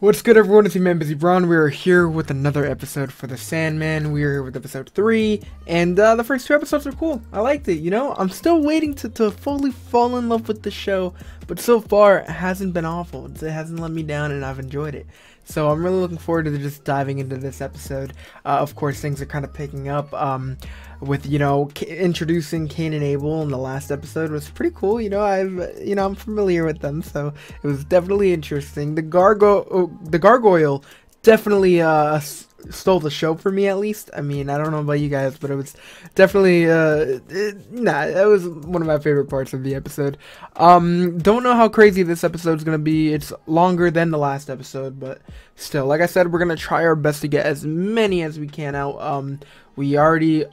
What's good, everyone? It's your man, Bizzy Bron. We are here with another episode for The Sandman. We are here with episode 3, and uh, the first two episodes are cool. I liked it, you know? I'm still waiting to, to fully fall in love with the show, but so far, it hasn't been awful. It hasn't let me down, and I've enjoyed it. So I'm really looking forward to just diving into this episode. Uh, of course, things are kind of picking up. Um, with you know K- introducing Cain and Abel in the last episode was pretty cool. You know, I've you know I'm familiar with them, so it was definitely interesting. The gargo oh, the gargoyle definitely uh stole the show for me at least. I mean, I don't know about you guys, but it was definitely uh it, nah, that was one of my favorite parts of the episode. Um don't know how crazy this episode's going to be. It's longer than the last episode, but still, like I said, we're going to try our best to get as many as we can out. Um we already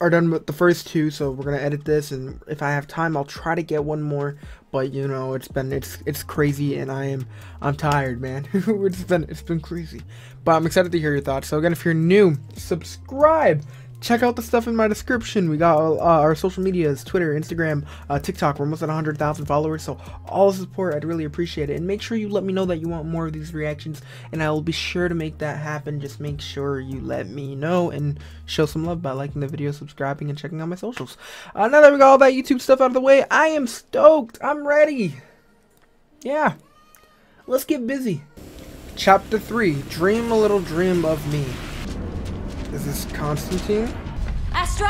are done with the first two, so we're gonna edit this, and if I have time, I'll try to get one more. But you know, it's been it's it's crazy, and I am I'm tired, man. it's been it's been crazy, but I'm excited to hear your thoughts. So again, if you're new, subscribe. Check out the stuff in my description. We got uh, our social medias, Twitter, Instagram, uh, TikTok. We're almost at 100,000 followers, so all the support, I'd really appreciate it. And make sure you let me know that you want more of these reactions, and I will be sure to make that happen. Just make sure you let me know and show some love by liking the video, subscribing, and checking out my socials. Uh, now that we got all that YouTube stuff out of the way, I am stoked. I'm ready. Yeah. Let's get busy. Chapter 3 Dream a Little Dream of Me. Is this Constantine? Astra!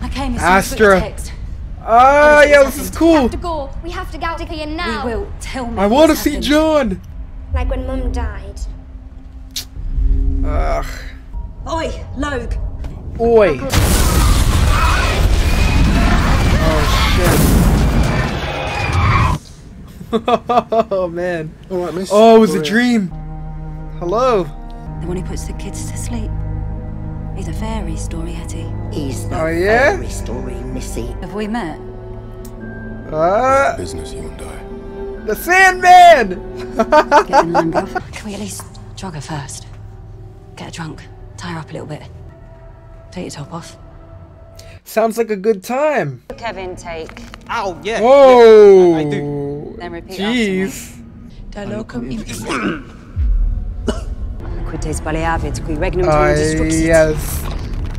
I came as Astra. text. Ah, yeah, this is cool. We cool. have to go. We have to go out of here now. We will. Tell me I want to see happened. John. Like when Mum died. Ugh. Oi, Logue. Oi. Oh shit. oh man. All right, miss. Oh, it was a Gloria. dream. Hello. The one who puts the kids to sleep. He's a fairy story, Hetty. He's no Oh, yeah? fairy story, Missy. Have we met? Uh, Business, you and I. the Sandman. Get in line, bruv. Can we at least jog her first? Get her drunk. Tie her up a little bit. Take your top off. Sounds like a good time. Kevin, take. Ow, yeah. Oh. I- I do. Then repeat after me. Jeez. Quid qui regnum Uh, tuum destruxit. yes.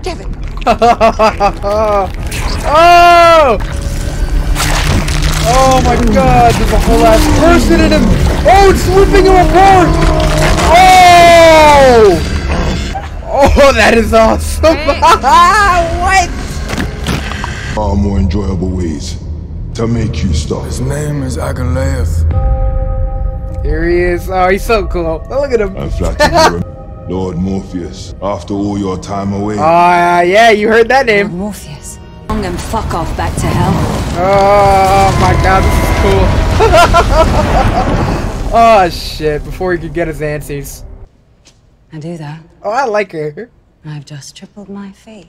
Kevin. oh! Oh my god, there's a whole ass person in him! Oh, it's ripping him apart! Oh! Oh, that is awesome! what? Far more enjoyable ways to make you stop. His name is Agalaeus. Here he is. Oh, he's so cool. Oh, look at him. I'm flattered you, Lord Morpheus. After all your time away, Ah, yeah, you heard that name. Morpheus. Long and fuck off back to hell. Oh my god, this is cool. oh shit, before he could get his answers. I do that. Oh, I like her. I've just tripled my fee.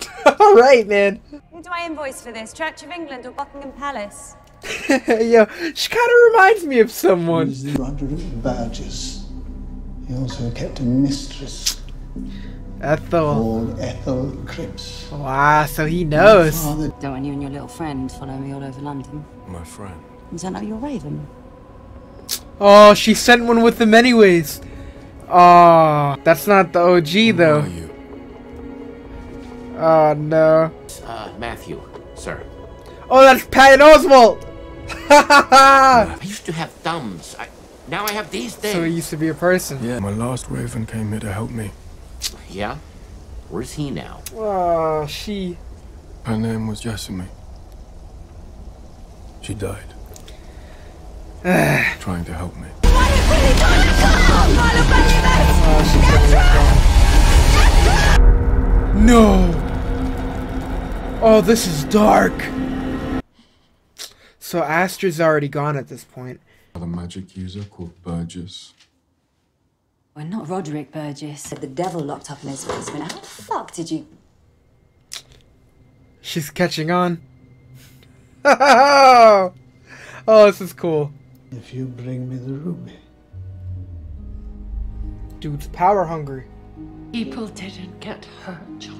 Alright, man. Who do I invoice for this? Church of England or Buckingham Palace? Yo, she kind of reminds me of someone. was Roderick Burgess. He also kept a mistress Ethel. called Ethel Cripps. Wow, so he knows. Don't want you and your little friend follow me all over London. My friend. Is that not your raven? Oh, she sent one with him anyways. Oh, that's not the OG Who though. are you? Oh no. Uh, Matthew, sir. Oh, that's Patton Oswalt. I used to have thumbs. I, now I have these things. so he used to be a person. Yeah. My last raven came here to help me. Yeah? Where's he now? Oh, she. Her name was Jessamy. She died. trying to help me. Ah, no. Oh, this is dark. So Astra's already gone at this point. The magic user called Burgess. Well, not Roderick Burgess. The devil locked up in his basement. How the fuck did you... She's catching on. oh, this is cool. if you bring me the ruby. Dude's power hungry. People didn't get hurt, John.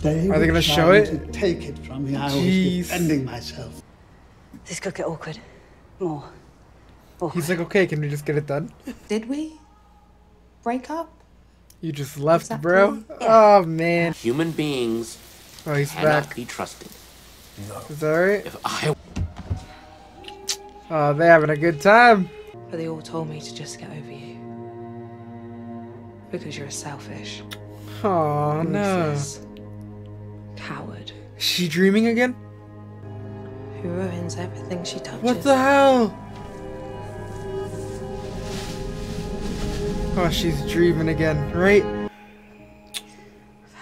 They Are they gonna show it? To take it from me. I Jeez. was defending myself. This could get awkward. More. He's like, okay, can we just get it done? Did we break up? You just left, bro. Oh man. Human beings Oh, he's cannot back. be trusted. Is that right? If I Oh, they're having a good time. But they all told me to just get over you. Because you're selfish. Oh no. ruthless, Coward. She dreaming again? Who ruins everything she touches. What the hell? Oh, she's dreaming again, right?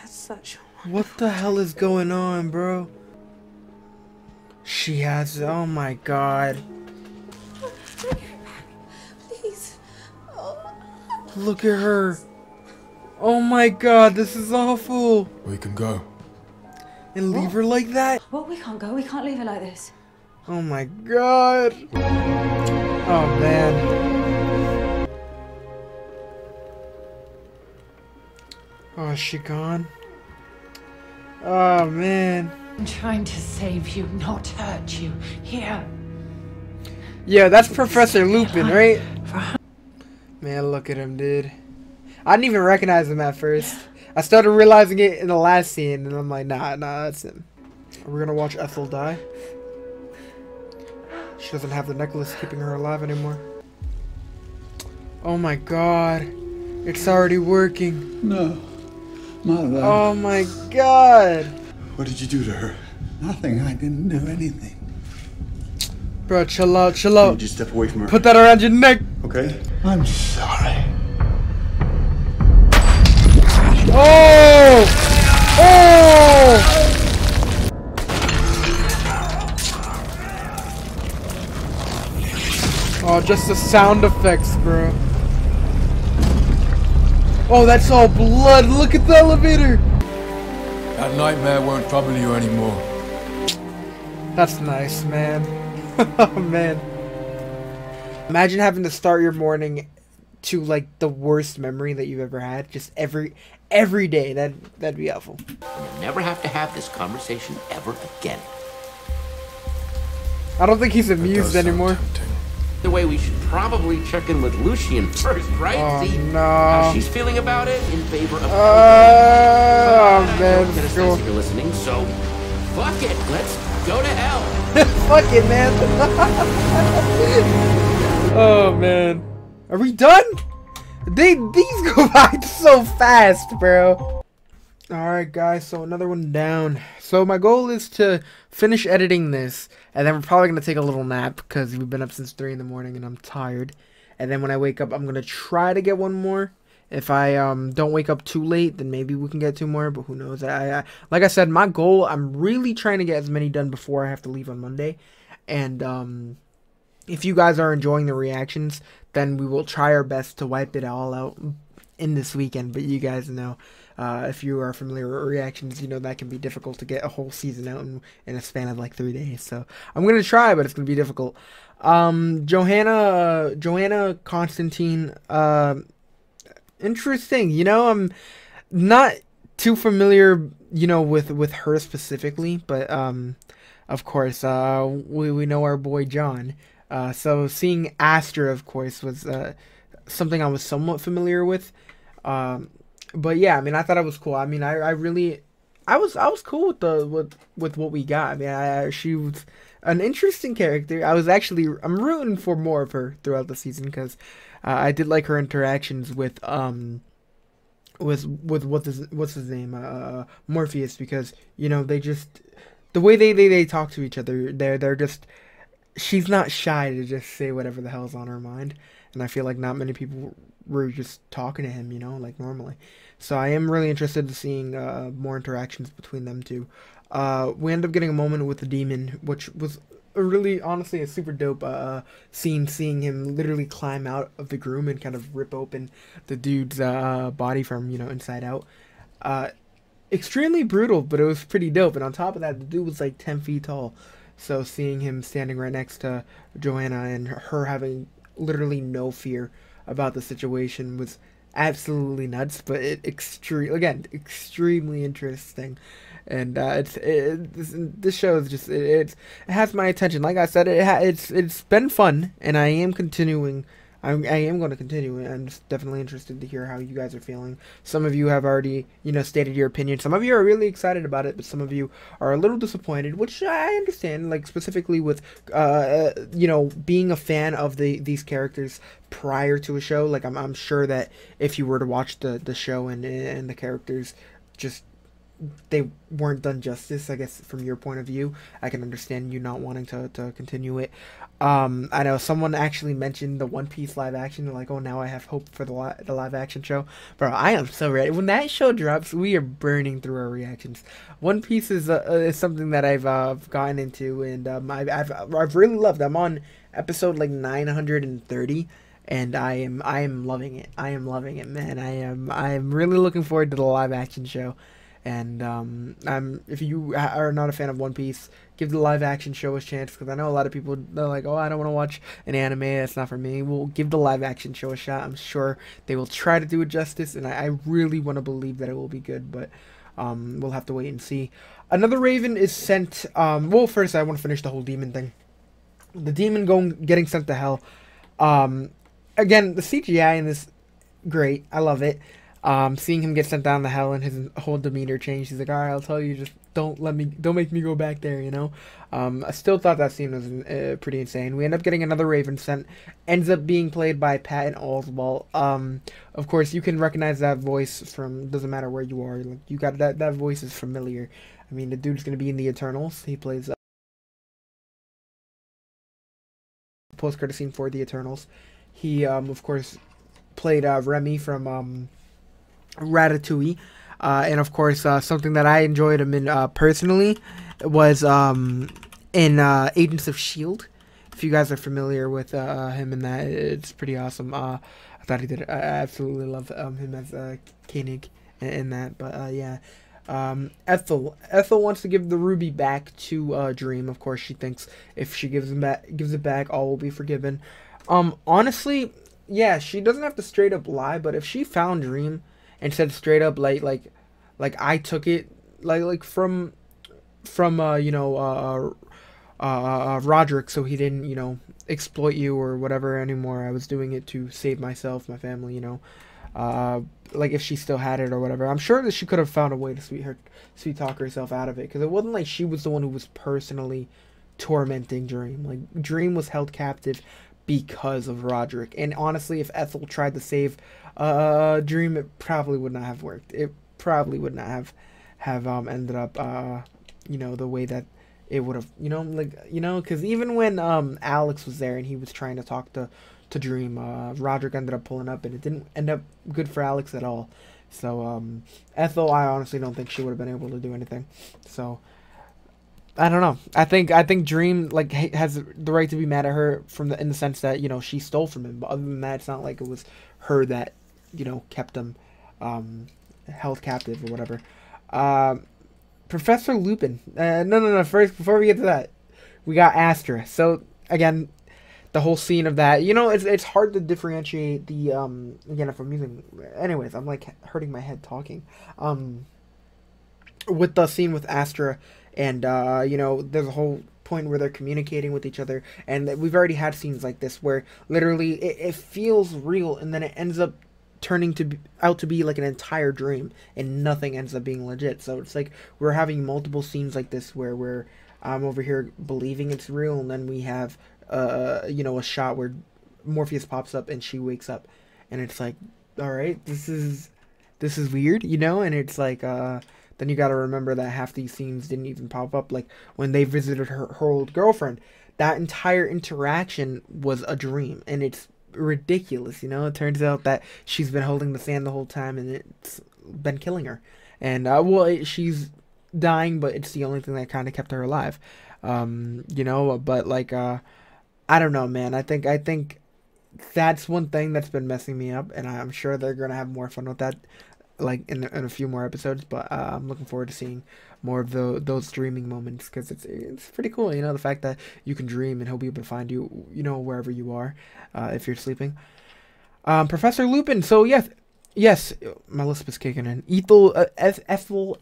That's such What the hell is going on, bro? She has. Oh my god. Please. Oh. Look at her. Oh my god, this is awful. We can go. And leave her like that? Well, we can't go. We can't leave her like this. Oh my god. Oh man. Oh, is she gone? Oh man. I'm trying to save you, not hurt you. Here. Yeah, that's Professor Lupin, right? Man, look at him, dude. I didn't even recognize him at first. I started realizing it in the last scene, and I'm like, nah, nah, that's him. We're gonna watch Ethel die. She doesn't have the necklace keeping her alive anymore. Oh my god. It's already working. No. Mother. Oh my god. What did you do to her? Nothing. I didn't do anything. Bro, chill out, chill you out. just step away from her? Put that around your neck. Okay? I'm sorry. Oh! Oh! Oh, just the sound effects, bro. Oh, that's all blood. Look at the elevator. That nightmare won't trouble you anymore. That's nice, man. oh, man. Imagine having to start your morning to like the worst memory that you've ever had. Just every every day. That that'd be awful. You'll never have to have this conversation ever again. I don't think he's amused anymore. The way we should probably check in with Lucienne first, right? Oh, See no. how she's feeling about it in favor of. Oh, But I man, get a cool. that you're listening, so fuck it. Let's go to hell. Fuck it, man. oh man, are we done? They these go by so fast, bro. All right, guys. So another one down. So my goal is to finish editing this, and then we're probably gonna take a little nap because we've been up since three in the morning and I'm tired. And then when I wake up, I'm gonna try to get one more. If I um don't wake up too late, then maybe we can get two more. But who knows? I, I like I said, my goal. I'm really trying to get as many done before I have to leave on Monday. And um, if you guys are enjoying the reactions, then we will try our best to wipe it all out in this weekend. But you guys know, uh, if you are familiar with reactions, you know that can be difficult to get a whole season out in, in a span of like three days. So I'm gonna try, but it's gonna be difficult. Um, Johanna, uh, Joanna Constantine, uh, interesting. You know, I'm not too familiar, you know, with with her specifically, but um, of course, uh, we we know our boy John. Uh, so seeing Astra, of course, was uh, something I was somewhat familiar with. Um, but yeah, I mean, I thought it was cool. I mean, I, I really, I was I was cool with the with with what we got. I mean, I, she was an interesting character. I was actually I'm rooting for more of her throughout the season because uh, I did like her interactions with um with with what's what's his name uh Morpheus because you know they just the way they they, they talk to each other they're they're just she's not shy to just say whatever the hell's on her mind. And I feel like not many people were just talking to him you know like normally. So I am really interested in seeing uh, more interactions between them two. Uh we end up getting a moment with the demon which was really honestly a super dope uh scene seeing him literally climb out of the groom and kind of rip open the dude's uh body from you know inside out. Uh extremely brutal but it was pretty dope. And on top of that the dude was like 10 feet tall so seeing him standing right next to joanna and her having literally no fear about the situation was absolutely nuts, but it extreme again extremely interesting. And uh, it's it, this, this show is just it, it has my attention. Like I said, it ha- it's it's been fun, and I am continuing I'm, I am going to continue. I'm definitely interested to hear how you guys are feeling. Some of you have already, you know, stated your opinion. Some of you are really excited about it, but some of you are a little disappointed, which I understand. Like specifically with, uh, you know, being a fan of the these characters prior to a show. Like I'm, I'm sure that if you were to watch the the show and and the characters just they weren't done justice, I guess, from your point of view. I can understand you not wanting to, to continue it. Um, I know someone actually mentioned the One Piece live action. They're like, oh, now I have hope for the, li- the live action show. Bro, I am so ready. When that show drops, we are burning through our reactions. One Piece is, uh, is something that I've uh, gotten into, and um, I've, I've, I've really loved. I'm on episode like 930 and I am I am loving it. I am loving it, man. I am I am really looking forward to the live action show. And um, I'm if you are not a fan of One Piece, give the live action show a chance because I know a lot of people they're like, oh, I don't want to watch an anime. It's not for me. We'll give the live action show a shot. I'm sure they will try to do it justice, and I, I really want to believe that it will be good. But um, we'll have to wait and see. Another Raven is sent. Um, well, first I want to finish the whole demon thing. The demon going getting sent to hell. Um, again, the CGI in this great. I love it. Um, seeing him get sent down to hell and his whole demeanor changed. He's like, all right, I'll tell you, just don't let me, don't make me go back there, you know. Um, I still thought that scene was uh, pretty insane. We end up getting another Raven sent. Ends up being played by Patton Oswalt. Um, of course, you can recognize that voice from. Doesn't matter where you are. Like you got that. That voice is familiar. I mean, the dude's gonna be in the Eternals. He plays. Uh, post credit scene for the Eternals. He, um, of course, played uh, Remy from um, Ratatouille. Uh, and of course, uh, something that I enjoyed him in uh, personally was um, in uh, Agents of Shield. If you guys are familiar with uh, him in that, it's pretty awesome. Uh, I thought he did. I absolutely love um, him as uh, Koenig in, that. But yeah, um, Ethel. Ethel wants to give the ruby back to uh, Dream. Of course, she thinks if she gives him back, gives it back, all will be forgiven. Um, honestly, yeah, she doesn't have to straight up lie, but if she found Dream and said straight up like like like I took it like like from from uh you know uh, uh, uh Roderick so he didn't you know exploit you or whatever anymore. I was doing it to save myself my family you know. Uh like if she still had it or whatever. I'm sure that she could have found a way to sweet her sweet talk herself out of it because it wasn't like she was the one who was personally tormenting Dream. Like Dream was held captive because of Roderick and honestly if Ethel tried to save uh, Dream, it probably would not have worked. It probably would not have have um ended up uh you know the way that it would have you know like you know because even when um Alex was there and he was trying to talk to to Dream, uh, Roderick ended up pulling up and it didn't end up good for Alex at all. So um Ethel, I honestly don't think she would have been able to do anything. So. I don't know. I think I think Dream like has the right to be mad at her from the in the sense that you know she stole from him. But other than that, it's not like it was her that you know, kept them um, held captive or whatever. Um, Professor Lupin. Uh, no, no, no. First, before we get to that, we got Astra. So again, the whole scene of that. You know, it's it's hard to differentiate the um. Again, if I'm using, anyways, I'm like hurting my head talking. Um. With the scene with Astra, and uh, you know, there's a whole point where they're communicating with each other, and we've already had scenes like this where literally it, it feels real, and then it ends up turning to be, out to be like an entire dream and nothing ends up being legit. So it's like we're having multiple scenes like this where we're i'm over here believing it's real and then we have uh you know a shot where morpheus pops up and she wakes up. And it's like all right this is this is weird you know? And it's like uh then you got to remember that half these scenes didn't even pop up like when they visited her, her old girlfriend that entire interaction was a dream and it's ridiculous. You know, it turns out that she's been holding the sand the whole time, and it's been killing her. And uh, well, it, she's dying, but it's the only thing that kind of kept her alive. Um, you know, but like, uh, I don't know, man. I think I think that's one thing that's been messing me up, and I'm sure they're gonna have more fun with that, like in in a few more episodes. But uh, I'm looking forward to seeing more of the, those dreaming moments because it's it's pretty cool. You know, the fact that you can dream and he'll be able to find you, you know, wherever you are, uh, if you're sleeping. Um, Professor Lupin. So yes, yes, my lisp is kicking in. Ethel, uh, Ethel, Ethel,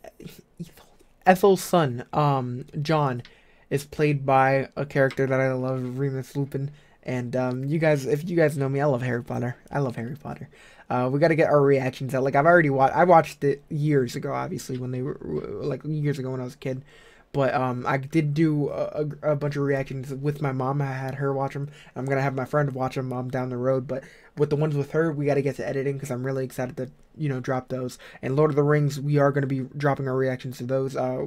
Ethel's son, um, John, is played by a character that I love, Remus Lupin. And um, you guys, if you guys know me, I love Harry Potter. I love Harry Potter. Uh, we got to get our reactions out. Like I've already watched. I watched it years ago, obviously when they were like years ago when I was a kid. But um, I did do a, a, bunch of reactions with my mom. I had her watch them. I'm gonna have my friend watch them um, down the road. But with the ones with her, we got to get to editing because I'm really excited to you know drop those. And Lord of the Rings, we are gonna be dropping our reactions to those. Uh,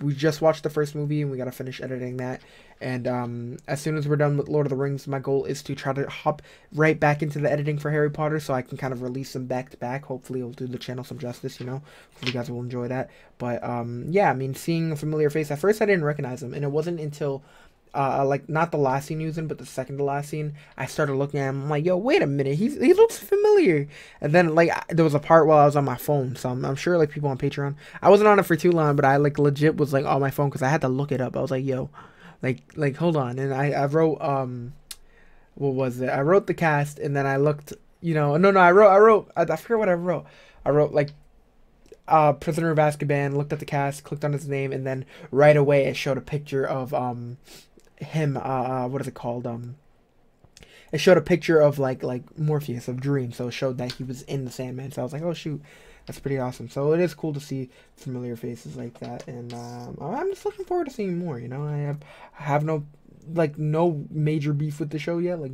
we just watched the first movie and we got to finish editing that. And um, as soon as we're done with Lord of the Rings, my goal is to try to hop right back into the editing for Harry Potter so I can kind of release them back to back. Hopefully, it'll do the channel some justice, you know. You guys will enjoy that. But um, yeah, I mean, seeing a familiar face, at first I didn't recognize him, and it wasn't until. Uh, like not the last scene using, but the second to last scene, I started looking at him. I'm like, yo, wait a minute, he's he looks familiar. And then like I, there was a part while I was on my phone, so I'm, I'm sure like people on Patreon, I wasn't on it for too long, but I like legit was like on my phone because I had to look it up. I was like, yo, like like hold on. And i i wrote um what was it? I wrote the cast and then i looked you know no no i wrote i wrote i, I forget what i wrote. I wrote like uh prisoner of azkaban looked at the cast clicked on his name and then right away it showed a picture of um him uh, uh what is it called? Um it showed a picture of like like morpheus of dream. So it showed that he was in the sandman. So i was like oh shoot that's pretty awesome. So it is cool to see familiar faces like that, and um, I'm just looking forward to seeing more. You know, I have I have no like no major beef with the show yet. Like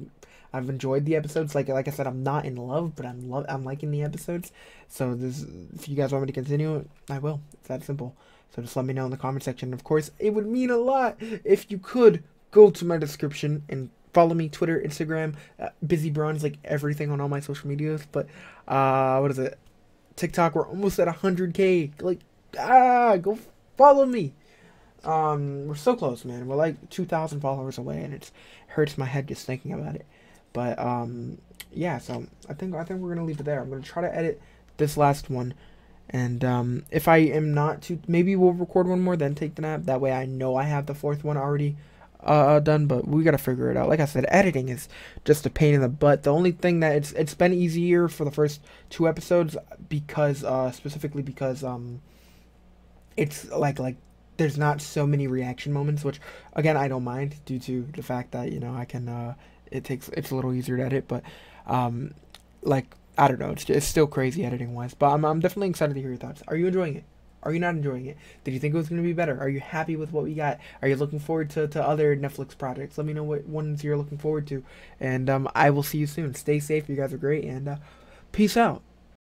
I've enjoyed the episodes. Like like I said, I'm not in love, but I'm love I'm liking the episodes. So this, if you guys want me to continue, I will. It's that simple. So just let me know in the comment section. Of course, it would mean a lot if you could go to my description and follow me Twitter, Instagram, uh, Busy Bronze, like everything on all my social medias. But uh, what is it? TikTok. We're almost at 100k. Like, ah, go follow me. Um, we're so close, man. We're like 2,000 followers away, and it hurts my head just thinking about it. But um, yeah. So I think I think we're gonna leave it there. I'm gonna try to edit this last one, and um, if I am not to, maybe we'll record one more, then take the nap. That way, I know I have the fourth one already uh, done, but we gotta figure it out. Like I said, editing is just a pain in the butt. The only thing that it's it's been easier for the first two episodes because uh, specifically because um, it's like like there's not so many reaction moments, which again I don't mind due to the fact that you know I can uh, it takes it's a little easier to edit, but um, like I don't know, it's it's still crazy editing wise. But I'm I'm definitely excited to hear your thoughts. Are you enjoying it? Are you not enjoying it? Did you think it was going to be better? Are you happy with what we got? Are you looking forward to, to other Netflix projects? Let me know what ones you're looking forward to. And um, I will see you soon. Stay safe. You guys are great. And uh, peace out.